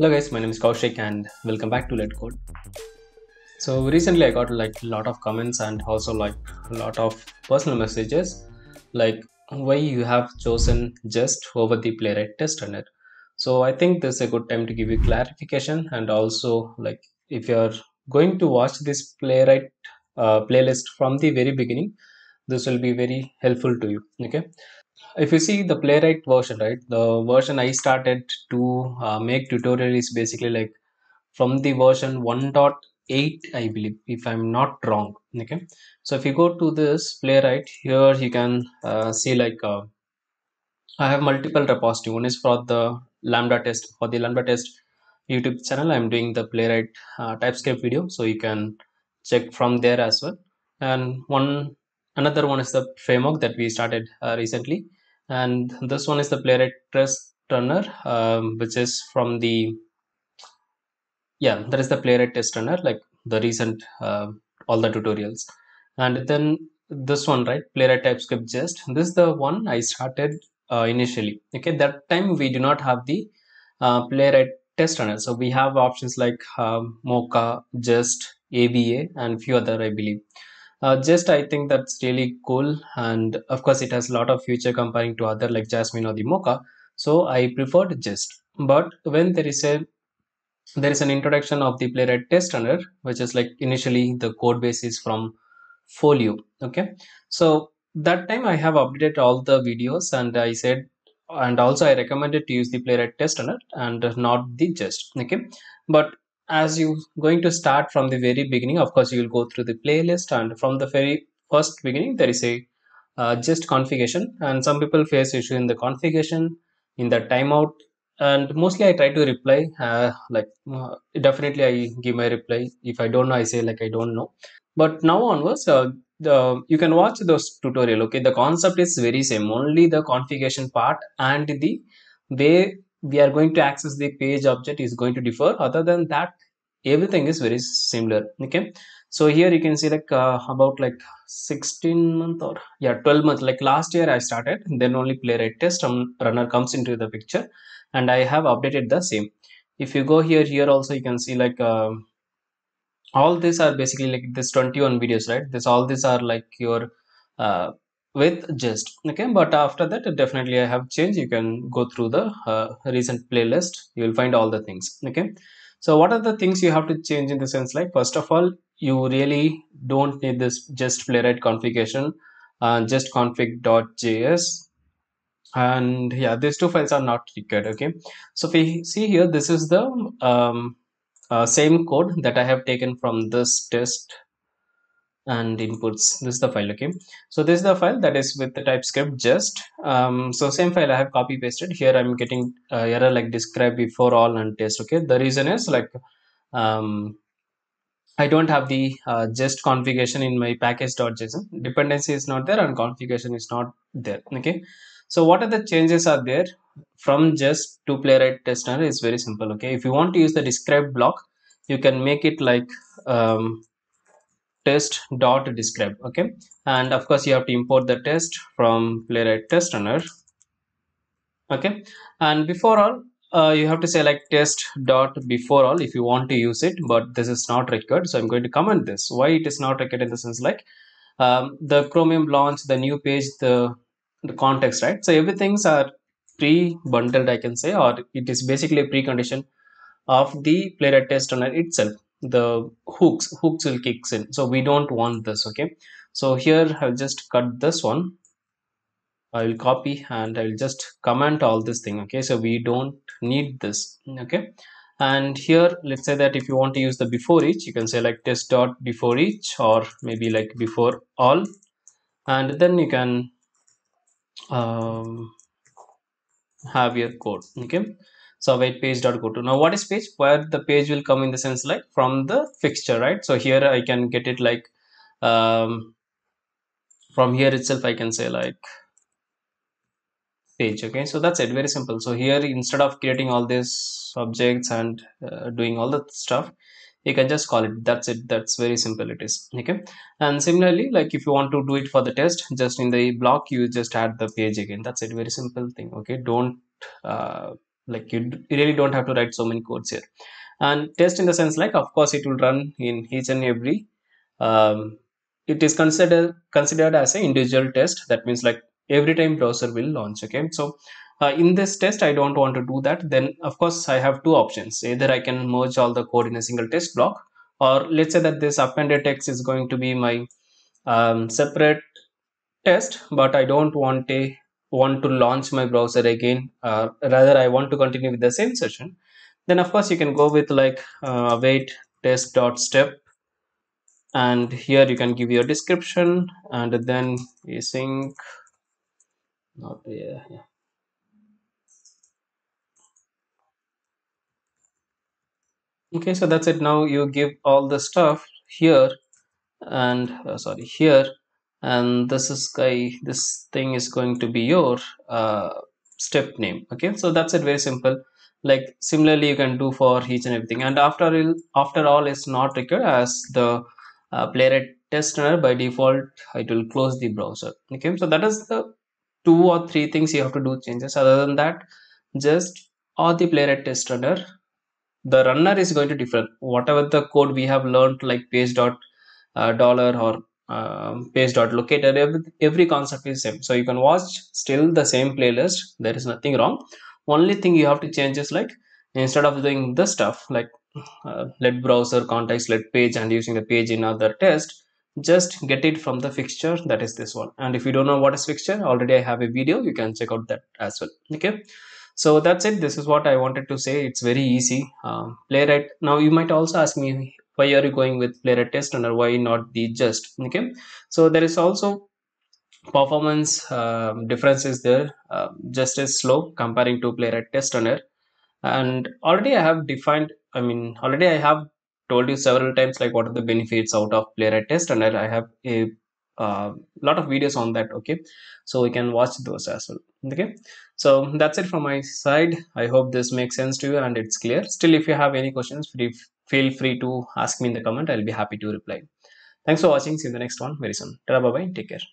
Hello guys, my name is Koushik and welcome back to LetCode. So recently I got like a lot of comments and also like a lot of personal messages like why you have chosen Jest over the playwright test runner. So I think this is a good time to give you clarification and also like if you're going to watch this playwright uh, playlist from the very beginning, this will be very helpful to you. Okay if you see the playwright version right the version i started to uh, make tutorial is basically like from the version 1.8 i believe if i'm not wrong okay? So if you go to this playwright here you can uh, see like uh, i have multiple repository. One is for the LambdaTest. For the LambdaTest youtube channel i'm doing the playwright uh, typescript video so you can check from there as well. And one another one is the framework that we started uh, recently. And this one is the playwright test runner um, which is from the yeah that is the playwright test runner like the recent uh, all the tutorials. And then this one right playwright typescript jest. This is the one i started uh, initially. Okay that time we do not have the uh, playwright test runner so we have options like uh, mocha jest AVA and few other i believe uh, Jest i think that's really cool. And of course it has a lot of future comparing to other like jasmine or the mocha. So i preferred Jest but when there is a there is an introduction of the playwright test runner which is like initially the code base is from folio. Okay. So that time i have updated all the videos and i said and also i recommended to use the playwright test runner and not the Jest okay. But as you going to start from the very beginning of course you will go through the playlist and from the very first beginning there is a uh, Jest configuration. And some people face issue in the configuration in the timeout. And mostly i try to reply uh, like uh, definitely i give my reply. If i don't know i say like i don't know. But now onwards uh, the you can watch those tutorial okay? The concept is very same. Only the configuration part and the way we are going to access the page object is going to differ. Other than that everything is very similar okay? So here you can see like uh, about like 16 month or yeah 12 month like last year i started then only playwright test runner comes into the picture and i have updated the same. If you go here here also you can see like uh, all these are basically like this 21 videos right? This all these are like your uh, with jest okay? But after that definitely i have changed. You can go through the uh, recent playlist. You will find all the things okay? So what are the things you have to change in the sense like first of all you really don't need this Jest playwright configuration uh, Jest config.js and yeah these two files are not required okay? So if we see here this is the um, uh, same code that i have taken from this test and inputs. This is the file okay? So this is the file that is with the typescript Jest um, so same file i have copy pasted here i'm getting uh, error like describe before all and test okay? The reason is like um, I don't have the uh, Jest configuration in my package.json dependency is not there and configuration is not there okay? So what are the changes are there? From Jest to playwright test runner is very simple okay? If you want to use the describe block you can make it like um, test dot describe okay? And of course you have to import the test from playwright test runner okay? And before all uh, you have to say like test dot before all if you want to use it but this is not required so i'm going to comment this. Why it is not required in the sense like um, the chromium launch the new page the the context right? So everything's are pre-bundled i can say or it is basically a precondition of the playwright test runner itself the hooks hooks will kicks in. So we don't want this okay? So here i'll just cut this one. I will copy and i will just comment all this thing okay? So we don't need this okay? And here let's say that if you want to use the before each you can say like test dot before each or maybe like before all. And then you can um, have your code okay so wait page dot go to. Now what is page? Where the page will come in the sense like from the fixture right? So here i can get it like um, from here itself i can say like page okay? So that's it. Very simple. So here instead of creating all these objects and uh, doing all the stuff you can just call it. That's it. That's very simple it is okay? And similarly like if you want to do it for the test just in the block you just add the page again. That's it. Very simple thing okay? Don't uh, like you, really don't have to write so many codes here. And test in the sense like of course it will run in each and every um, it is considered considered as an individual test. That means like every time browser will launch okay? So uh, in this test i don't want to do that. Then of course i have two options. Either i can merge all the code in a single test block or let's say that this appended text is going to be my um, separate test but i don't want a want to launch my browser again uh, rather i want to continue with the same session then of course you can go with like uh, await test dot step. And here you can give your description and then async. Not yeah, yeah. okay so that's it. Now you give all the stuff here and uh, sorry here and this is guy this thing is going to be your uh, step name okay? So that's it very simple. Like similarly you can do for each and everything. And after all after all it's not required as the uh, playwright test runner by default it will close the browser okay? So that is the two or three things you have to do changes. Other than that just all the playwright test runner the runner is going to differ whatever the code we have learned like page dot uh, dollar or um, page dot locator every, every concept is same. So you can watch still the same playlist. There is nothing wrong. Only thing you have to change is like instead of doing the stuff like uh, let browser context let page and using the page in other test just get it from the fixture that is this one. And if you don't know what is fixture already i have a video you can check out that as well okay? So that's it. This is what i wanted to say. It's very easy. Um, playwright now you might also ask me why are you going with playwright test runner why not the Jest? Okay. So there is also performance um, differences there. Uh, Jest as slow comparing to playwright test runner. And already i have defined i mean already i have told you several times like what are the benefits out of playwright test runner. I have a uh, lot of videos on that okay. So we can watch those as well okay. So that's it from my side. I hope this makes sense to you and it's clear. Still if you have any questions feel free to ask me in the comment. I'll be happy to reply. Thanks for watching. See you in the next one very soon. Bye bye take care